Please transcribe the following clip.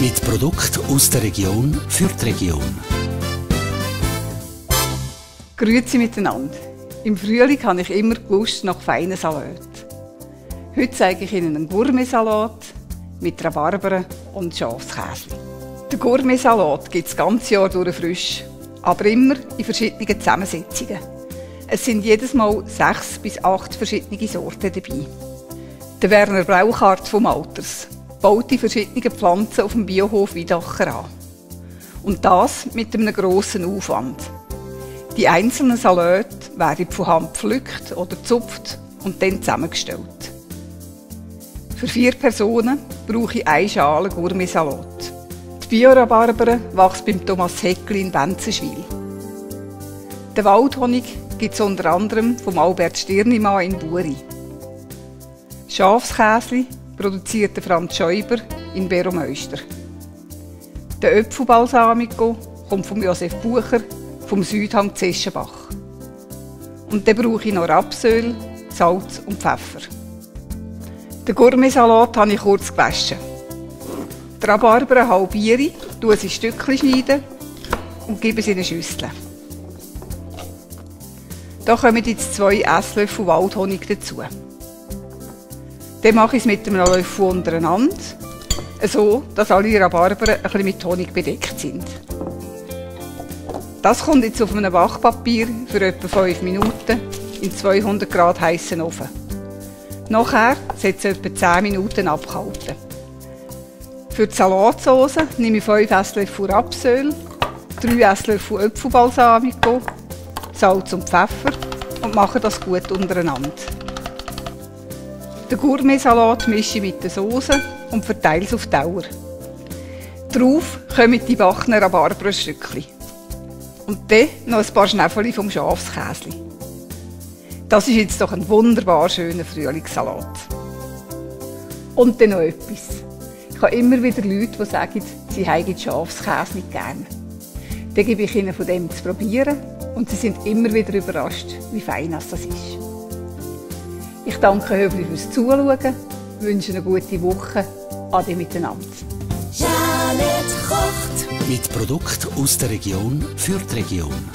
Mit Produkt aus der Region für die Region. Grüezi miteinander. Im Frühling habe ich immer Lust nach feinen Salat. Heute zeige ich Ihnen einen Gourmet-Salat mit Rhabarbern und Schafskäse. Den Gourmet-Salat gibt es das ganze Jahr durch frisch, aber immer in verschiedenen Zusammensetzungen. Es sind jedes Mal sechs bis acht verschiedene Sorten dabei. Der Werner Brauchart vom Alters baut die verschiedenen Pflanzen auf dem Biohof Widacher an. Und das mit einem grossen Aufwand. Die einzelnen Salate werden von Hand gepflückt oder gezupft und dann zusammengestellt. Für vier Personen brauche ich eine Schale Gourmet-Salat. Die Bio-Rhabarber wächst beim Thomas Heckli in Benzenschwil. Den Waldhonig gibt es unter anderem vom Albert Stirnimann in Buri. Schafskäsli produziert Franz Schäuber in Beromöster. Der Öpfelbalsamico kommt von Josef Bucher vom Südhang Zeschenbach. Und dann brauche ich noch Rapsöl, Salz und Pfeffer. Den Gourmetsalat habe ich kurz gewaschen. Die Rhabarbern halbiere ich, schneide sie Stückchen schneiden und gebe sie in eine Schüssel. Da kommen jetzt zwei Esslöffel Waldhonig dazu. Dann mache ich es mit einem Löffel untereinander, so dass alle Rhabarbern ein mit Honig bedeckt sind. Das kommt jetzt auf einem Backpapier für etwa 5 Minuten in 200 Grad heißen Ofen. Nachher setze ich etwa 10 Minuten abkalten. Für die Salatsauce nehme ich 5 Esslöffel Rapsöl, 3 Esslöffel Äpfelbalsamico, Salz und Pfeffer und mache das gut untereinander. Den Gourmetsalat mische ich mit der Soße und verteile es auf die Dauer. Darauf kommen die backenen Rhabarberstückchen. Und dann noch ein paar Schnäffeli vom Schafskäse. Das ist jetzt doch ein wunderbar schöner Frühlingssalat. Und dann noch etwas. Ich habe immer wieder Leute, die sagen, sie haben Schafskäse nicht gerne. Dann gebe ich ihnen von dem zu probieren und sie sind immer wieder überrascht, wie fein das ist. Ich danke höflich fürs Zuschauen, wünsche eine gute Woche. Ade miteinander. Janet kocht. Mit Produkt aus der Region für die Region.